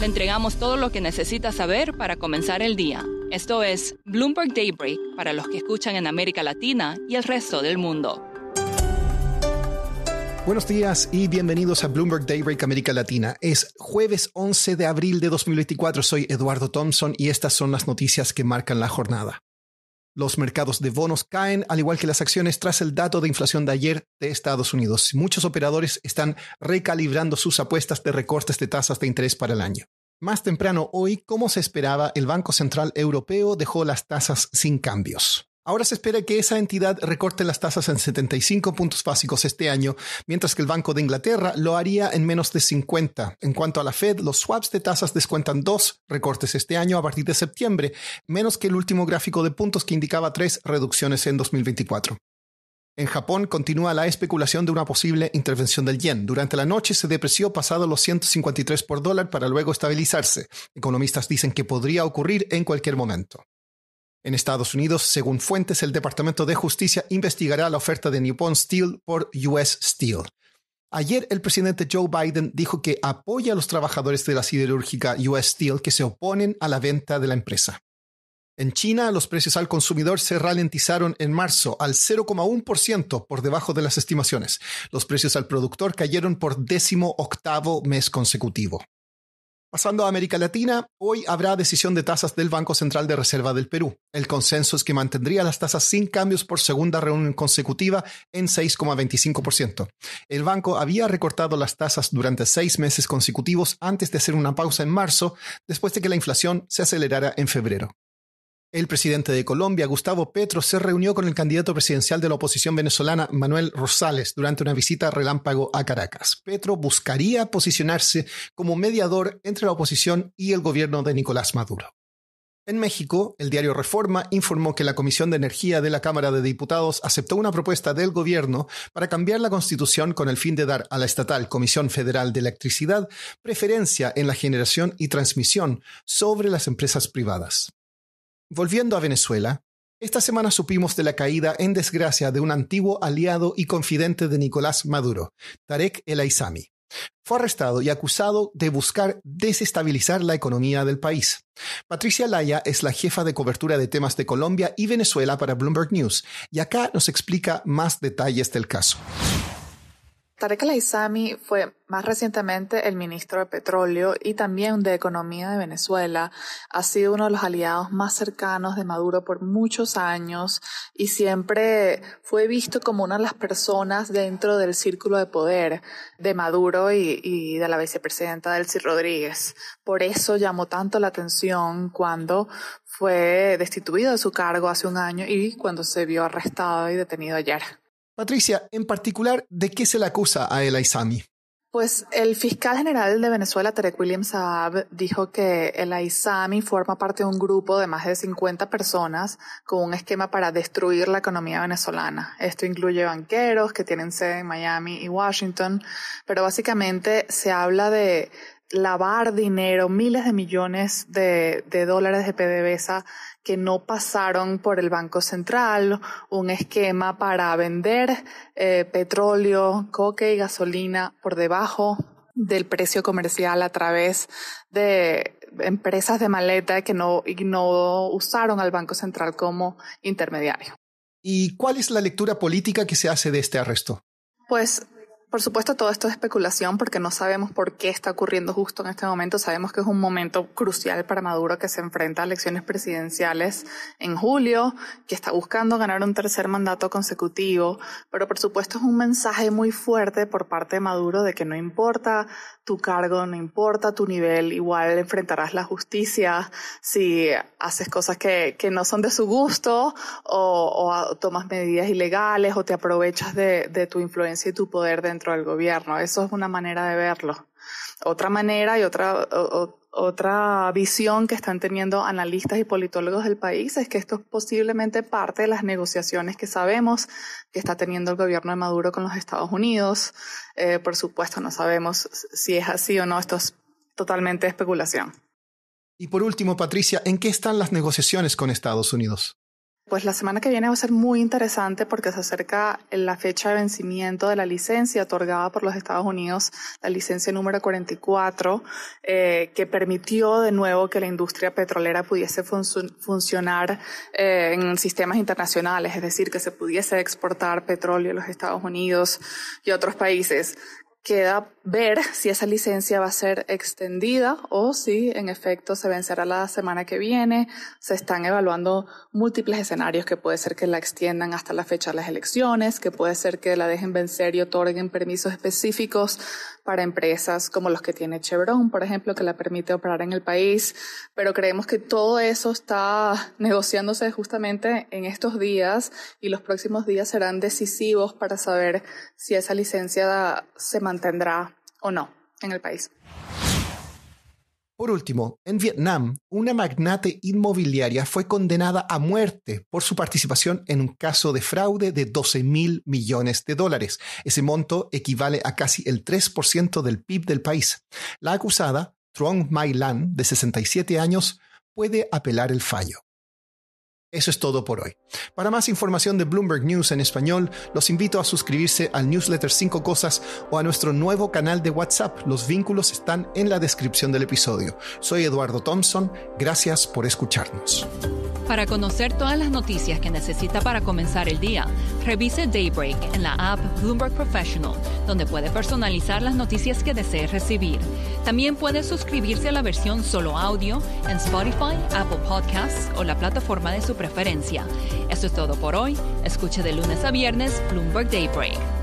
Le entregamos todo lo que necesita saber para comenzar el día. Esto es Bloomberg Daybreak para los que escuchan en América Latina y el resto del mundo. Buenos días y bienvenidos a Bloomberg Daybreak América Latina. Es jueves 11 de abril de 2024. Soy Eduardo Thompson y estas son las noticias que marcan la jornada. Los mercados de bonos caen, al igual que las acciones, tras el dato de inflación de ayer de Estados Unidos. Muchos operadores están recalibrando sus apuestas de recortes de tasas de interés para el año. Más temprano hoy, como se esperaba, el Banco Central Europeo dejó las tasas sin cambios. Ahora se espera que esa entidad recorte las tasas en 75 puntos básicos este año, mientras que el Banco de Inglaterra lo haría en menos de 50. En cuanto a la Fed, los swaps de tasas descuentan dos recortes este año a partir de septiembre, menos que el último gráfico de puntos que indicaba tres reducciones en 2024. En Japón continúa la especulación de una posible intervención del yen. Durante la noche se depreció pasado los 153 por dólar para luego estabilizarse. Economistas dicen que podría ocurrir en cualquier momento. En Estados Unidos, según fuentes, el Departamento de Justicia investigará la oferta de Nippon Steel por US Steel. Ayer el presidente Joe Biden dijo que apoya a los trabajadores de la siderúrgica US Steel que se oponen a la venta de la empresa. En China, los precios al consumidor se ralentizaron en marzo al 0,1% por debajo de las estimaciones. Los precios al productor cayeron por décimo octavo mes consecutivo. Pasando a América Latina, hoy habrá decisión de tasas del Banco Central de Reserva del Perú. El consenso es que mantendría las tasas sin cambios por segunda reunión consecutiva en 6,25%. El banco había recortado las tasas durante seis meses consecutivos antes de hacer una pausa en marzo, después de que la inflación se acelerara en febrero. El presidente de Colombia, Gustavo Petro, se reunió con el candidato presidencial de la oposición venezolana, Manuel Rosales, durante una visita relámpago a Caracas. Petro buscaría posicionarse como mediador entre la oposición y el gobierno de Nicolás Maduro. En México, el diario Reforma informó que la Comisión de Energía de la Cámara de Diputados aceptó una propuesta del gobierno para cambiar la constitución con el fin de dar a la estatal Comisión Federal de Electricidad preferencia en la generación y transmisión sobre las empresas privadas. Volviendo a Venezuela, esta semana supimos de la caída en desgracia de un antiguo aliado y confidente de Nicolás Maduro, Tarek El Aizami. Fue arrestado y acusado de buscar desestabilizar la economía del país. Patricia Laya es la jefa de cobertura de temas de Colombia y Venezuela para Bloomberg News, y acá nos explica más detalles del caso. Tarek El fue más recientemente el ministro de Petróleo y también de Economía de Venezuela. Ha sido uno de los aliados más cercanos de Maduro por muchos años y siempre fue visto como una de las personas dentro del círculo de poder de Maduro y, y de la vicepresidenta Delcy Rodríguez. Por eso llamó tanto la atención cuando fue destituido de su cargo hace un año y cuando se vio arrestado y detenido ayer. Patricia, en particular, ¿de qué se le acusa a El Aizami? Pues el fiscal general de Venezuela, Tarek William Saab, dijo que el Aizami forma parte de un grupo de más de 50 personas con un esquema para destruir la economía venezolana. Esto incluye banqueros que tienen sede en Miami y Washington, pero básicamente se habla de lavar dinero, miles de millones de, dólares de PDVSA que no pasaron por el Banco Central, un esquema para vender eh, petróleo, coque y gasolina por debajo del precio comercial a través de empresas de maleta que no, no usaron al Banco Central como intermediario. ¿Y cuál es la lectura política que se hace de este arresto? Pues por supuesto, todo esto es especulación porque no sabemos por qué está ocurriendo justo en este momento. Sabemos que es un momento crucial para Maduro que se enfrenta a elecciones presidenciales en julio, que está buscando ganar un tercer mandato consecutivo, pero por supuesto es un mensaje muy fuerte por parte de Maduro de que no importa tu cargo, no importa tu nivel, igual enfrentarás la justicia si haces cosas que, que no son de su gusto o, tomas medidas ilegales o te aprovechas de, de tu influencia y tu poder dentro dentro del gobierno. Eso es una manera de verlo. Otra manera y otra, otra visión que están teniendo analistas y politólogos del país es que esto es posiblemente parte de las negociaciones que sabemos que está teniendo el gobierno de Maduro con los Estados Unidos. Eh, por supuesto, no sabemos si es así o no. Esto es totalmente especulación. Y por último, Patricia, ¿en qué están las negociaciones con Estados Unidos? Pues la semana que viene va a ser muy interesante porque se acerca la fecha de vencimiento de la licencia otorgada por los Estados Unidos, la licencia número 44, eh, que permitió de nuevo que la industria petrolera pudiese funcionar eh, en sistemas internacionales, es decir, que se pudiese exportar petróleo a los Estados Unidos y otros países. Queda ver si esa licencia va a ser extendida o si en efecto se vencerá la semana que viene. Se están evaluando múltiples escenarios que puede ser que la extiendan hasta la fecha de las elecciones, que puede ser que la dejen vencer y otorguen permisos específicos para empresas como los que tiene Chevron, por ejemplo, que la permite operar en el país. Pero creemos que todo eso está negociándose justamente en estos días y los próximos días serán decisivos para saber si esa licencia se mantendrá o no en el país. Por último, en Vietnam, una magnate inmobiliaria fue condenada a muerte por su participación en un caso de fraude de 12 mil millones de dólares. Ese monto equivale a casi el 3% del PIB del país. La acusada, Truong Mai Lan, de 67 años, puede apelar el fallo. Eso es todo por hoy. Para más información de Bloomberg News en español, los invito a suscribirse al newsletter 5 Cosas o a nuestro nuevo canal de WhatsApp. Los vínculos están en la descripción del episodio. Soy Eduardo Thompson. Gracias por escucharnos. Para conocer todas las noticias que necesita para comenzar el día, revise Daybreak en la app Bloomberg Professional, donde puede personalizar las noticias que desee recibir. También puede suscribirse a la versión solo audio en Spotify, Apple Podcasts o la plataforma de su preferencia. Eso es todo por hoy. Escuche de lunes a viernes Bloomberg Daybreak.